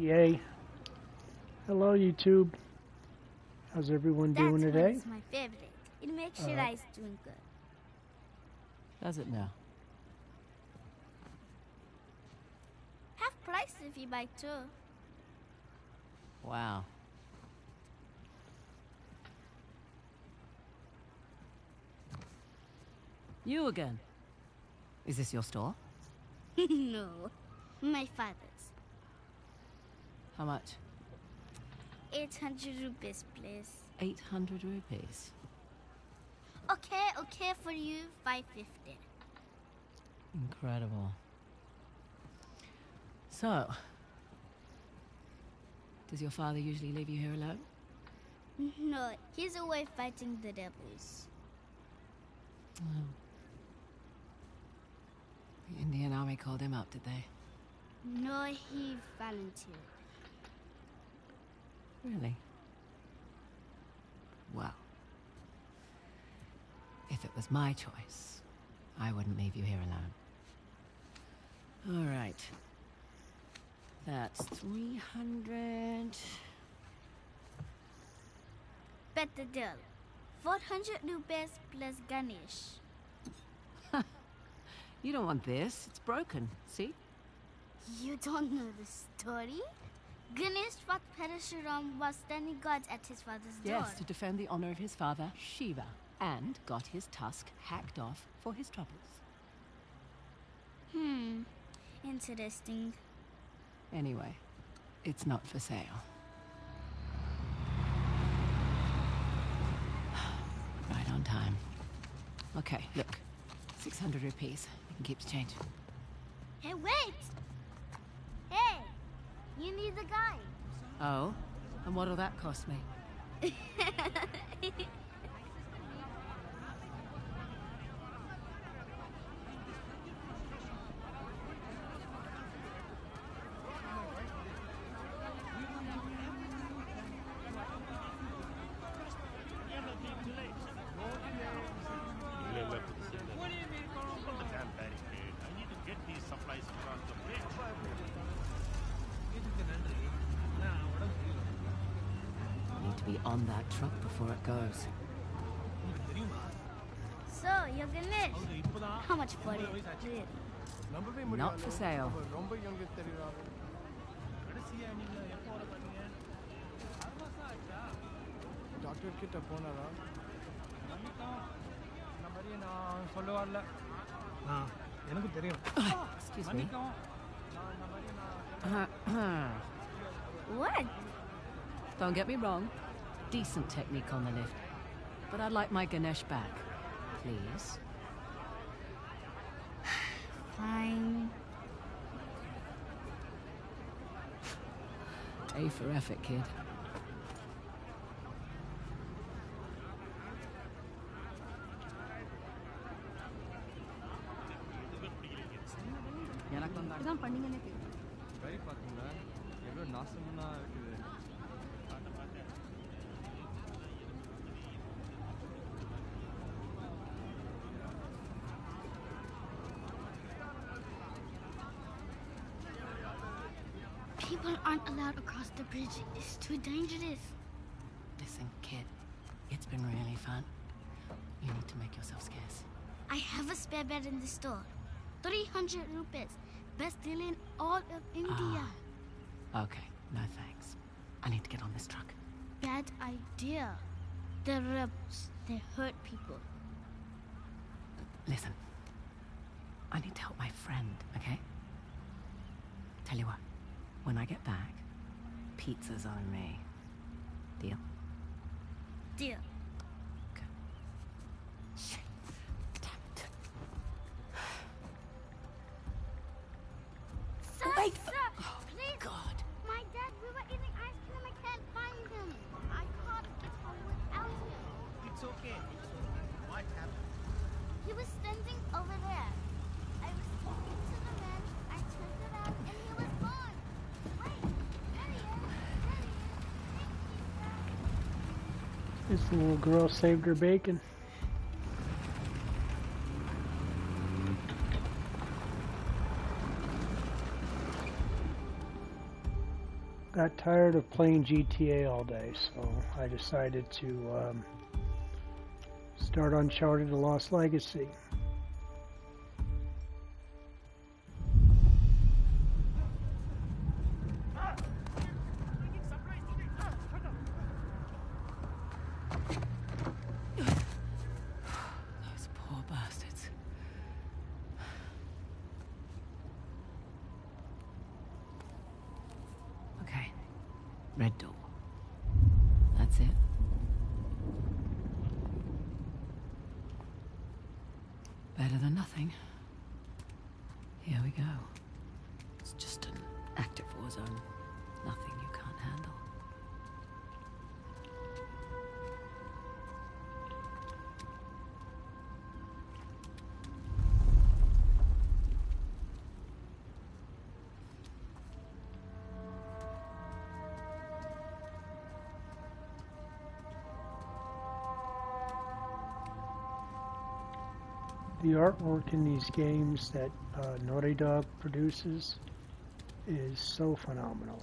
GTA. Hello, YouTube. How's everyone That's doing today? It's my favorite. It makes sure Uh, eyes doing good. Does it now? Half price if you buy two. Wow. You again. Is this your store? no, my father's. How much? 800 rupees, please. 800 rupees. Okay, okay for you, 550. Incredible. So, does your father usually leave you here alone? No, he's away fighting the devils. Oh. The Indian army called him up, did they? No, he volunteered. Really? Well, if it was my choice, I wouldn't leave you here alone. All right. That's 300. Bet the deal. 400 rupees plus Ganesh. You don't want this. It's broken. See? You don't know the story? Ganesh fought Parashuram while standing guard at his father's door. Yes, to defend the honor of his father, Shiva, and got his tusk hacked off for his troubles. Hmm. Interesting. Anyway, it's not for sale. right on time. Okay, look. 600 rupees. You can keep the change. Hey, wait! You need the guy. Oh? And what'll that cost me? கிட்ட போனாரா இந்த மாதிரி நான் சொல்ல வரல ஆ எனக்கு தெரியும் Excuse me. மன்னிக்கவும் நான் இந்த மாதிரி நான் What? Don't get me wrong. Decent technique on the lift. But I'd like my Ganesh back. Please. Fine. A for effort, kid. இதான் பண்ணீங்கன்னே தெரியும் கறி பார்த்தீங்களா எவ்வளோ நாசமுன்னா இருக்குது People aren't allowed across the bridge. It's too dangerous. Listen, kid. It's been really fun. You need to make yourself scarce. I have a spare bed in the store. 300 rupees. Best deal in all of India. Ah, okay, no thanks. I need to get on this truck. Bad idea. They're rebels. They hurt people. Listen. I need to help my friend, okay? Tell you what, when I get back, pizza's on me. Deal? Deal. Little girl saved her bacon. got tired of playing GTA all day, so I decided to um, start Uncharted: The Lost Legacy. Red door. That's it. Better than nothing. Here we go. It's just an active war zone. The artwork in these games that uh, Naughty Dog produces is so phenomenal.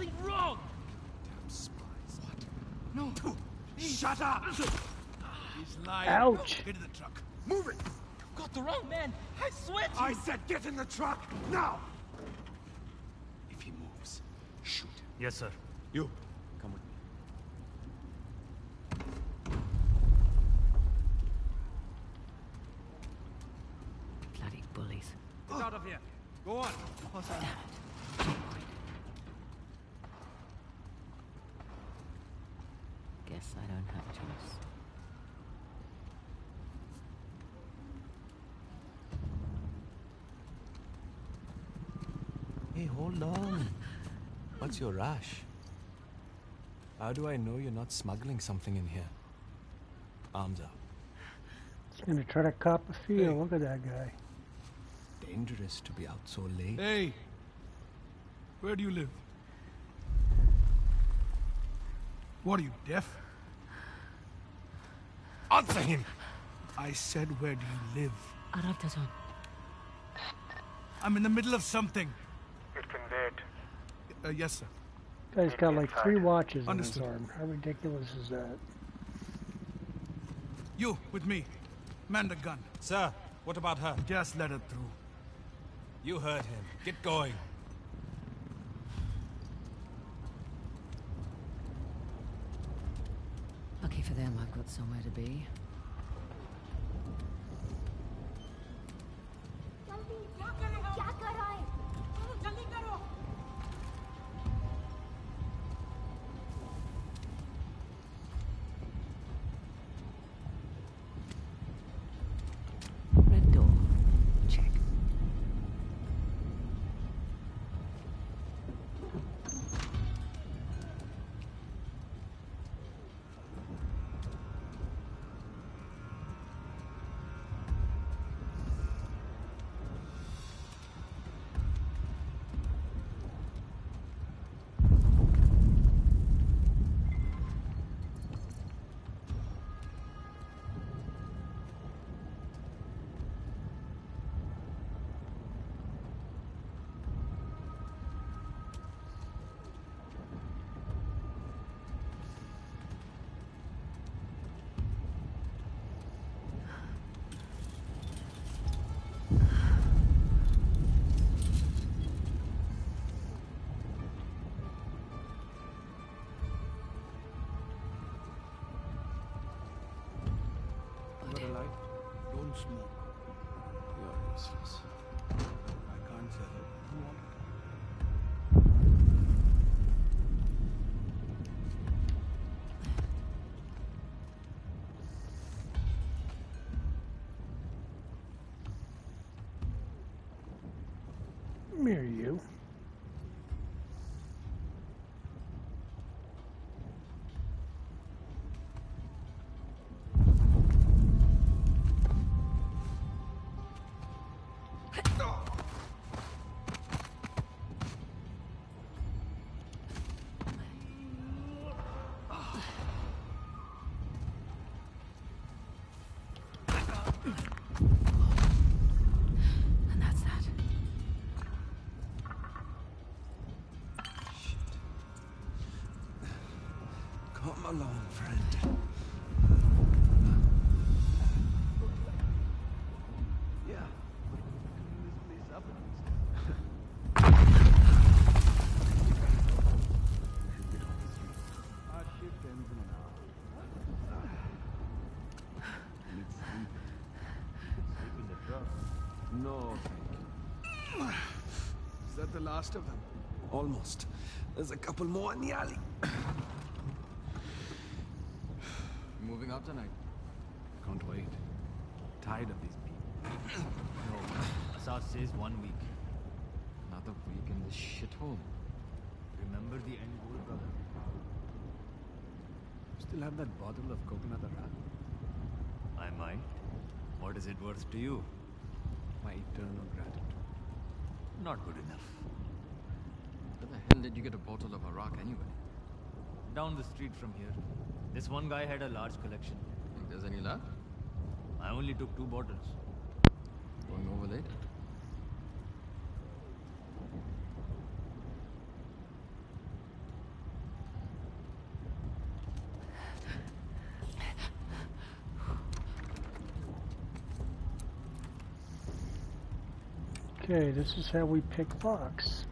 I've done nothing wrong! No! Shut up! He's lying. Ouch! Get in the truck. Move it! You Got the wrong man! I swear to I you! said get in the truck! Now! If he moves, shoot him. Yes, sir. You, come with me. Bloody bullies. Get out of here. Go on. Guess I don't have. Hey, hold on. What's your rush? How do I know you're not smuggling something in here? Arms up. He's gonna try to cop a feel. Hey. Look at that guy. Dangerous to be out so late. Hey. Where do you live? What are you, deaf? Answer him! I said, where do you live? Aravdazon. I'm in the middle of something. It can wait. Uh, yes, sir. Guy's got like three watches on Understood. his arm. How ridiculous is that? You, with me. Man the gun. Sir, what about her? Just let her through. You heard him. Get going. I've got somewhere to be. Mirror you. Last of them? Almost. There's a couple more in the alley. Moving out tonight. Can't wait. Tired of these people. No, Asav says one week. Another week in this shithole. Remember the end goal, brother. Still have that bottle of coconut arak? I might. What is it worth to you? My eternal gratitude. Not good enough. Where the hell did you get a bottle of arak anyway? Down the street from here. This one guy had a large collection. Think there's any left? I only took two bottles. Going over later. Okay, this is how we pick locks.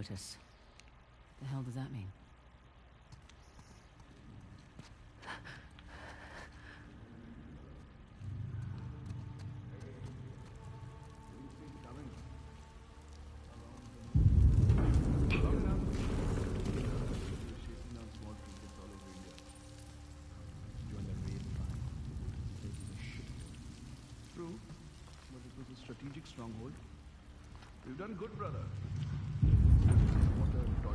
Lotus. The hell does that mean? True, but it was a strategic stronghold. We've done good, brother.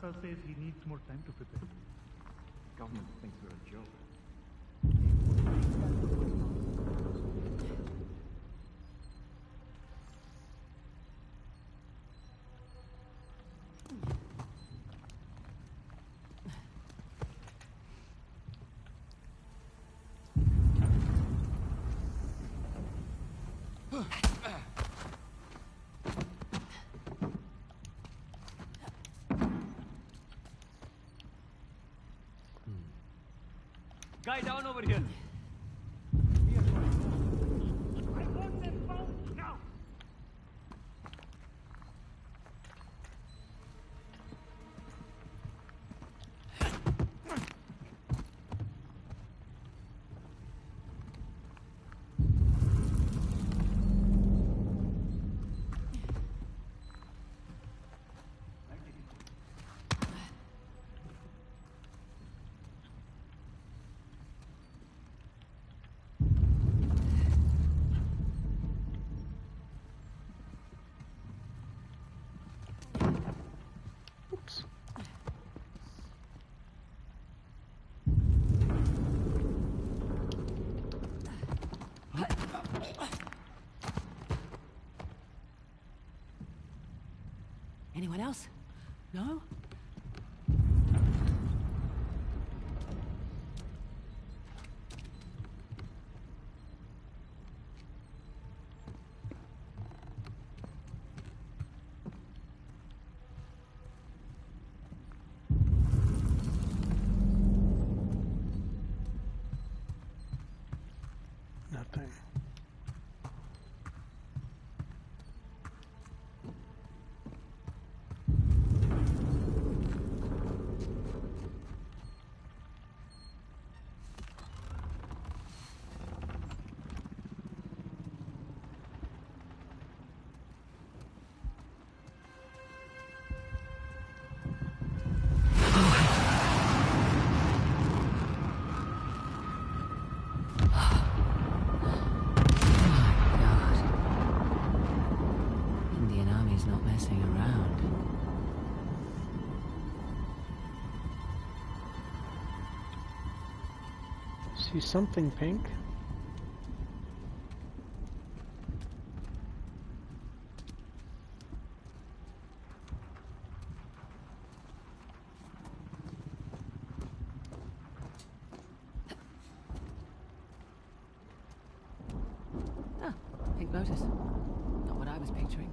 Asav says he needs more time to prepare. Government thinks we're a joke. Down over here. I want them found now! Oops. Anyone else? No? See something pink? Ah, Pink Lotus. Not what I was picturing.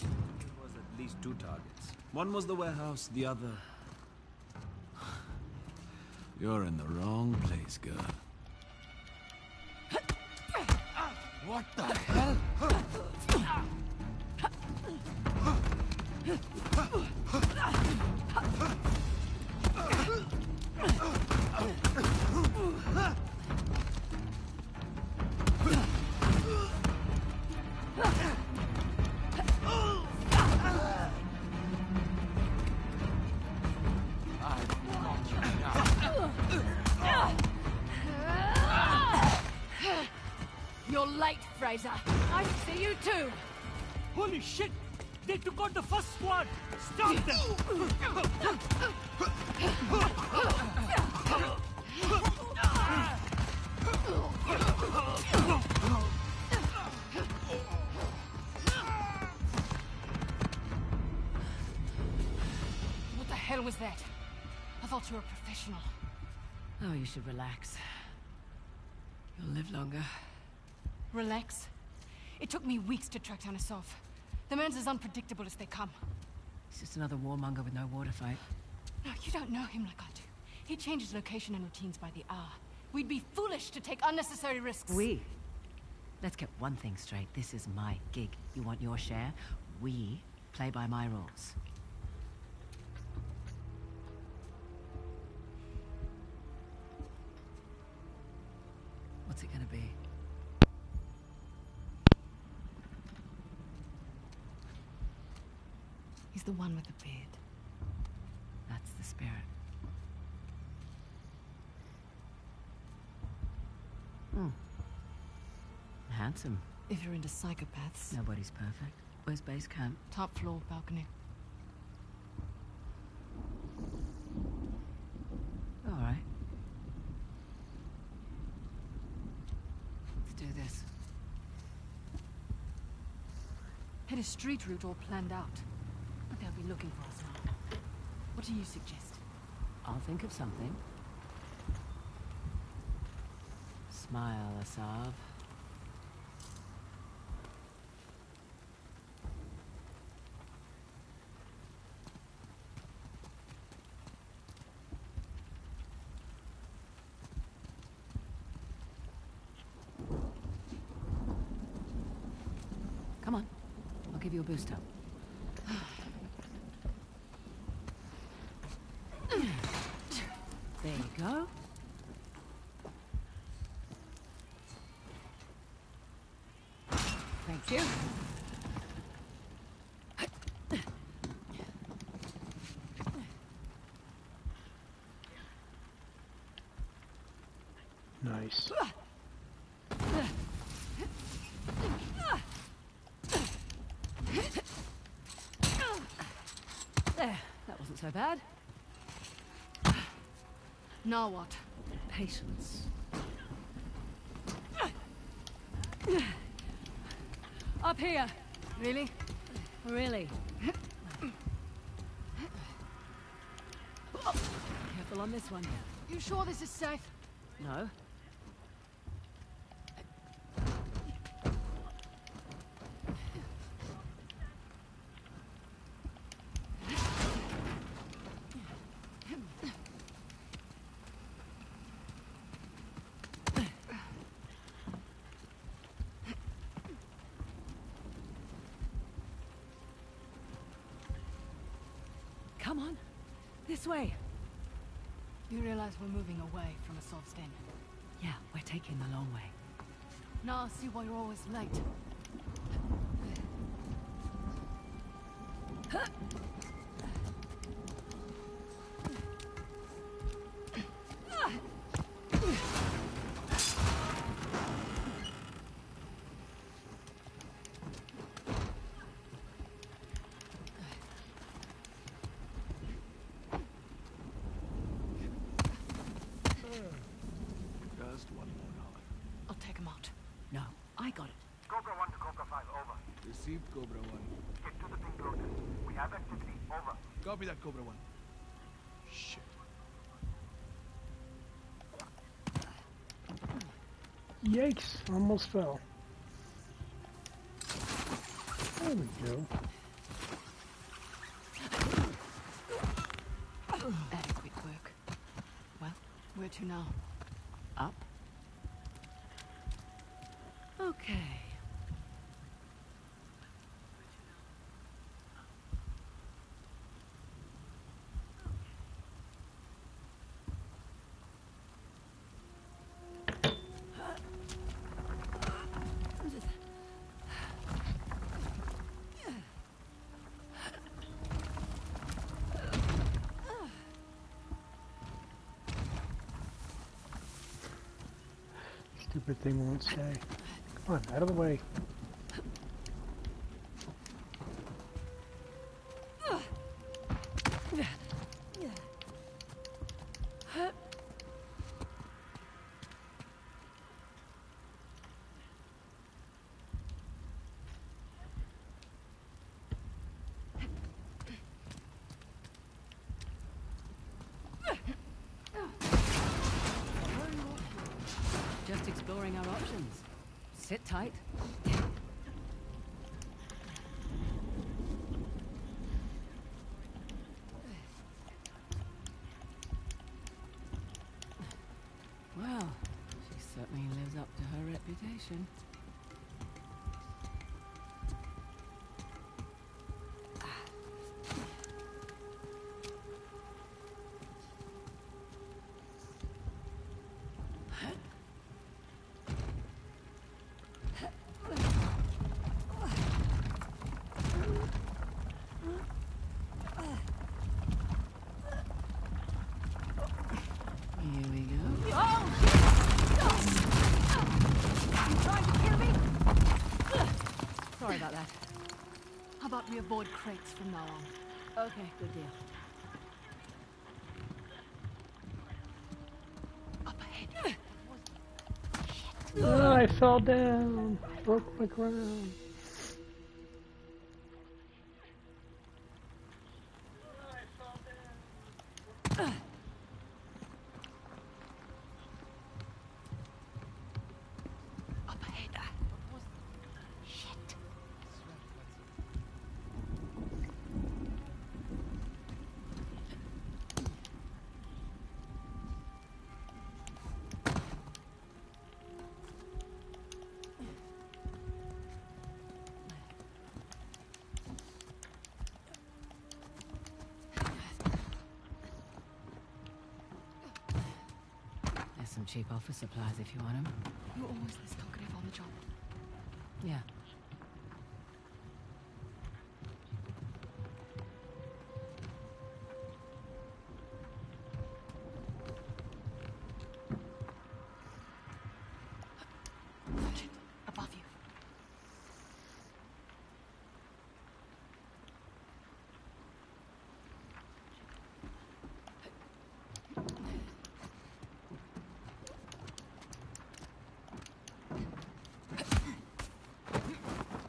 It was at least two targets. One was the warehouse, the other. You're in the wrong place, girl. What the hell? Should relax. You'll live longer. Relax. It took me weeks to track down Asav. The man's as unpredictable as they come. He's just another warmonger with no war to fight. No, you don't know him like I do. He changes location and routines by the hour. We'd be foolish to take unnecessary risks. We? Let's get one thing straight. This is my gig. You want your share? We play by my rules. The one with the beard. That's the spirit. Hmm. Handsome. If you're into psychopaths. Nobody's perfect. Where's base camp? Top floor, balcony. All right. Let's do this. Had a street route all planned out. Looking for us now. What do you suggest? I'll think of something. Smile, Asav. Come on. I'll give you a boost There you go. Thank you. Nice. There, that wasn't so bad. Now what? Patience. Up here. Really? Really. Careful on this one. You sure this is safe? No. Come on. This way. You realize we're moving away from Asav's den. Yeah, we're taking the long way. Now I see why you're always late. Take. No, I got it. Cobra 1 to Cobra 5, over. Received Cobra 1. Get to the pink road. We have activity, over. Copy that, Cobra 1. Shit. Yikes! Almost fell. There we go. Adequate work. Well, where to now? Up. Okay. Stupid thing won't stay. Come on, out of the way. Crates from now on? Okay, good deal. Up ahead. Oh, I fell down. Broke my crown. Some cheap office supplies if you want them. You're always this talkative on the job. Yeah. Watch it. Above you.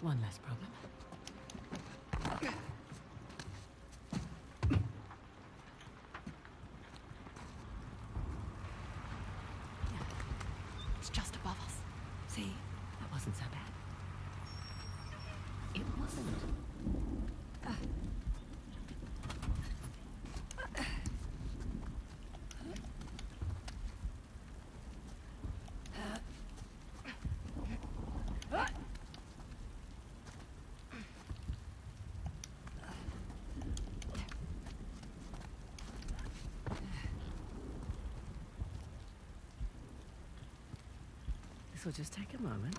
One less problem. It's just above us. See, that wasn't so bad. It wasn't. This will just take a moment.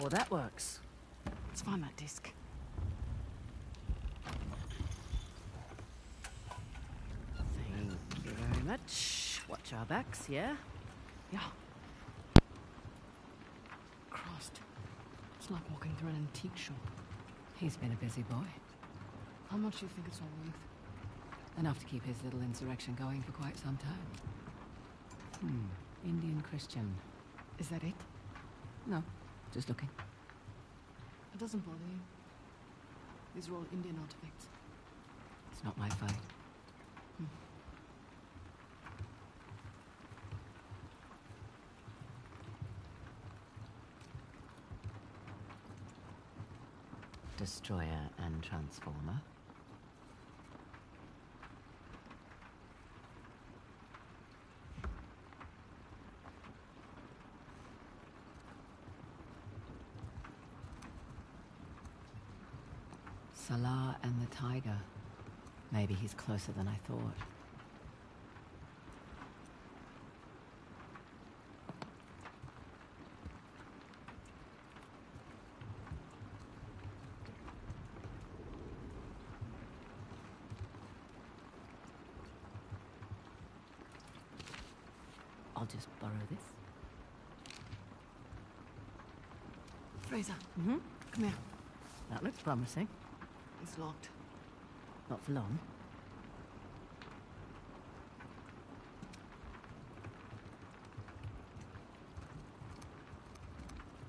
Or that works. Let's find that disc. Thank you very much. Watch our backs, yeah? Yeah. It's like walking through an antique shop. He's been a busy boy. How much do you think it's all worth? Enough to keep his little insurrection going for quite some time. Hmm. Indian Christian. Is that it? No, just looking. It doesn't bother you. These are all Indian artifacts. It's not my fight. Transformer. Salah and the tiger. Maybe he's closer than I thought. I'll just borrow this. Frazer, Mm-hmm. come here. That looks promising. It's locked. Not for long.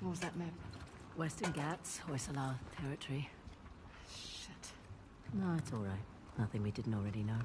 What was that map? Western Ghats, Hoysala territory. Shit. No, it's all right. Nothing we didn't already know.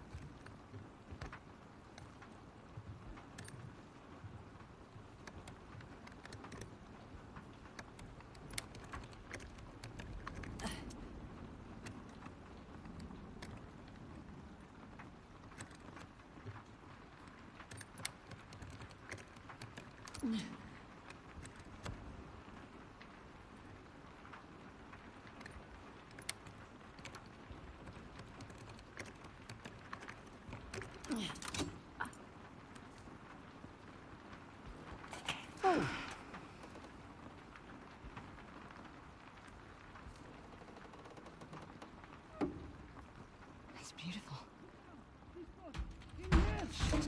It's beautiful.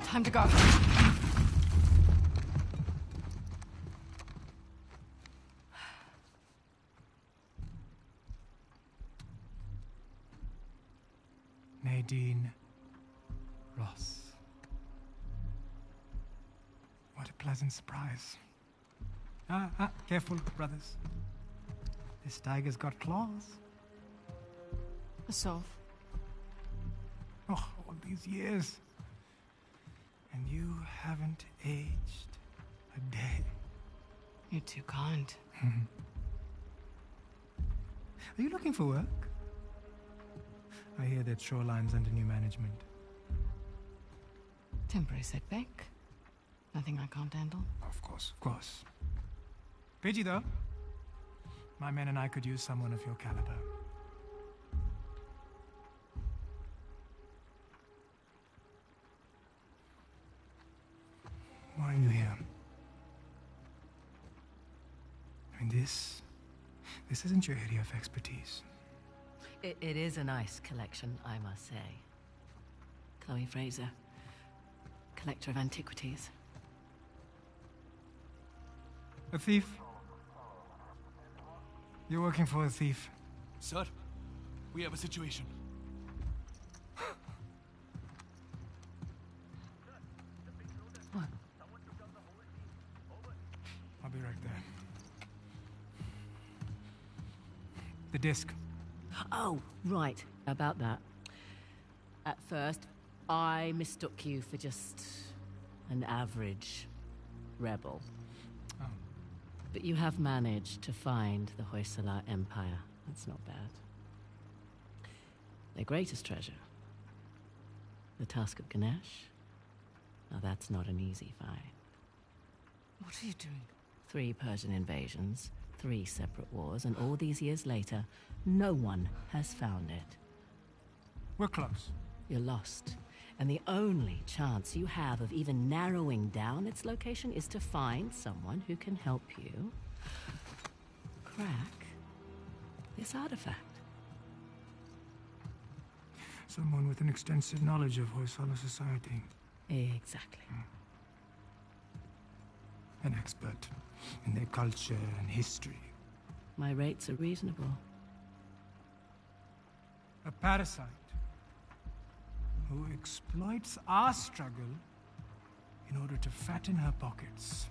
Time to go. Pleasant surprise. Ah, ah, careful, brothers. This tiger's got claws. Asav. Oh, all these years. And you haven't aged a day. You're too kind. Are you looking for work? I hear that Shoreline's under new management. Temporary setback. Nothing I can't handle. Of course, of course. Pidgey, though. My men and I could use someone of your caliber. Why are you here? I mean, this. This isn't your area of expertise. It, it is a nice collection, I must say. Chloe Frazer, collector of antiquities. A thief? You're working for a thief. Sir, we have a situation. I'll be right there. The disc. Oh, right, about that. At first, I mistook you for just an average rebel. But you have managed to find the Hoysala Empire. That's not bad. Their greatest treasure, the Tusk of Ganesh. Now that's not an easy find. What are you doing? Three Persian invasions, three separate wars, and all these years later, no one has found it. We're close. You're lost. And the only chance you have of even narrowing down its location is to find someone who can help you crack this artifact. Someone with an extensive knowledge of Hoysala society. Exactly. Hmm. An expert in their culture and history. My rates are reasonable. A parasite who exploits our struggle in order to fatten her pockets.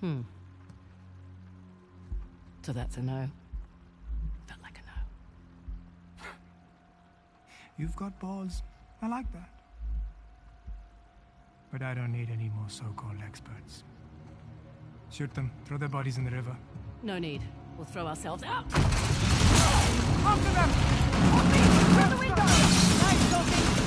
Hmm. So that's a no. Felt like a no. You've got balls. I like that. But I don't need any more so called experts. Shoot them, throw their bodies in the river. No need. We'll throw ourselves out. After them! Nice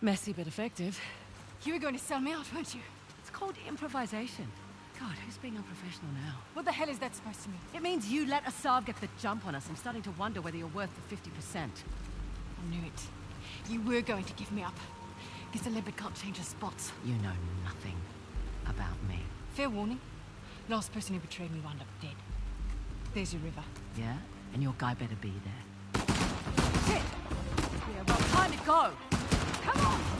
Messy but effective. You were going to sell me out, weren't you? It's called improvisation. God, who's being unprofessional now? What the hell is that supposed to mean? It means you let Asav get the jump on us. I'm starting to wonder whether you're worth the 50%. I knew it. You were going to give me up. A leopard can't change his spots. You know nothing about me. Fair warning. Last person who betrayed me wound up dead. There's your river. Yeah? And your guy better be there. Shit! Yeah, well, time to go! Come on!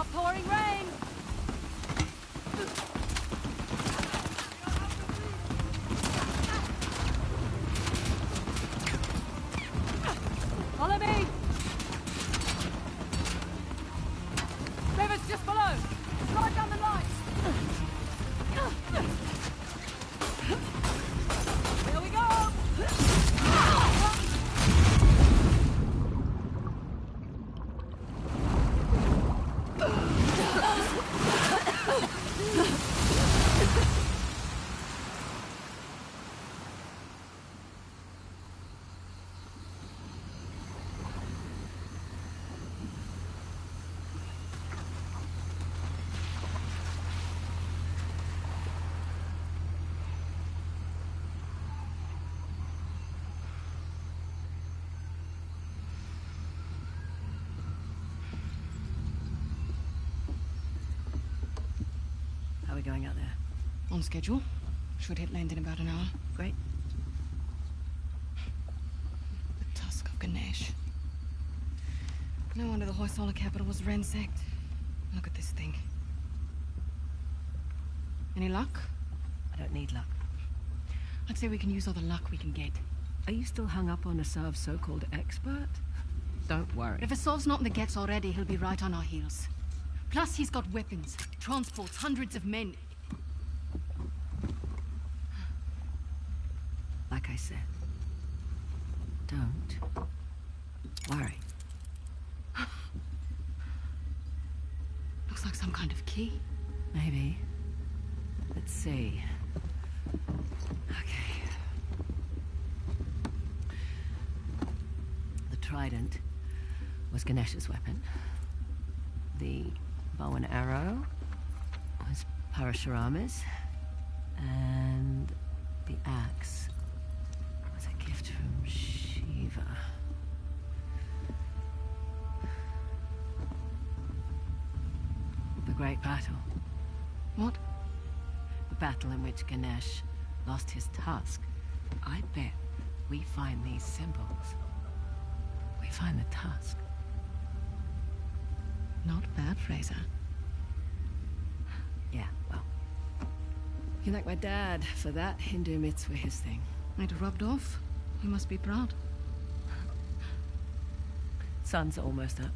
Not pouring rain. On schedule. Should hit land in about an hour. Great. The tusk of Ganesh. No wonder the Hoysala capital was ransacked. Look at this thing. Any luck? I don't need luck. I'd say we can use all the luck we can get. Are you still hung up on Asav's so-called expert? Don't worry. If Asav's not in the Ghats already, he'll be right on our heels. Plus, he's got weapons, transports, hundreds of men. said. Don't worry. Looks like some kind of key. Maybe. Let's see. Okay. The trident was Ganesh's weapon. The bow and arrow was Parashurama's. And the axe Battle. What? The battle in which Ganesh lost his tusk. I bet we find these symbols. We find the tusk. Not bad, Frazer. Yeah, well. You like my dad for that. Hindu myths were his thing. It rubbed off. You must be proud. Sun's almost up.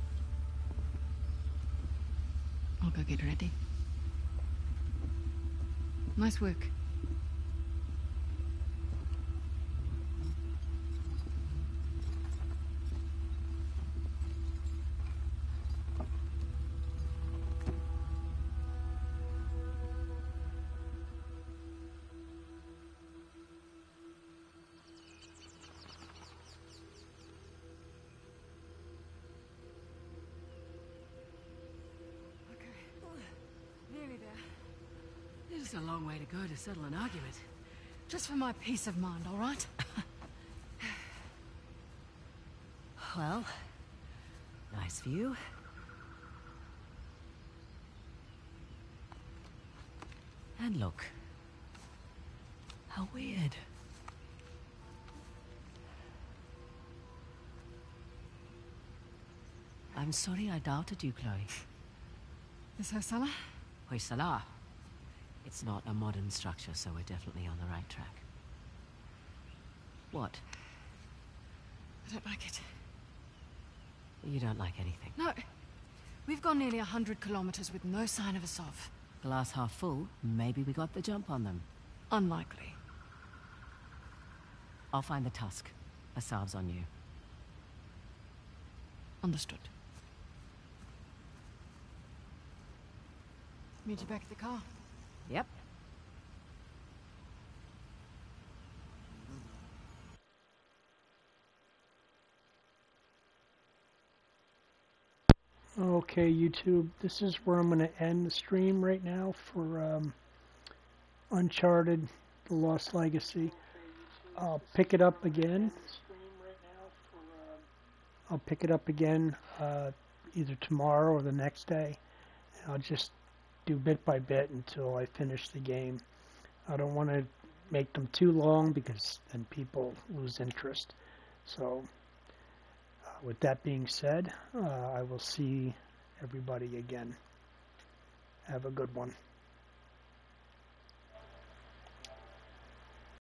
I'll go get ready. Nice work. Go to settle an argument. Just for my peace of mind, all right? Well, nice view. And look. How weird. I'm sorry I doubted you, Chloe. Is Hoysala? Hoysala. It's not a modern structure, so we're definitely on the right track. What? I don't like it. You don't like anything. No. We've gone nearly a hundred kilometers with no sign of Asav. Glass half full, maybe we got the jump on them. Unlikely. I'll find the tusk. Asav's on you. Understood. Meet you back at the car. Yep. Okay, YouTube, this is where I'm going to end the stream right now for um, Uncharted The Lost Legacy. I'll pick it up again. I'll pick it up again uh, either tomorrow or the next day. I'll just do bit by bit until I finish the game. I don't want to make them too long because then people lose interest. So, uh, with that being said, uh, I will see everybody again. Have a good one.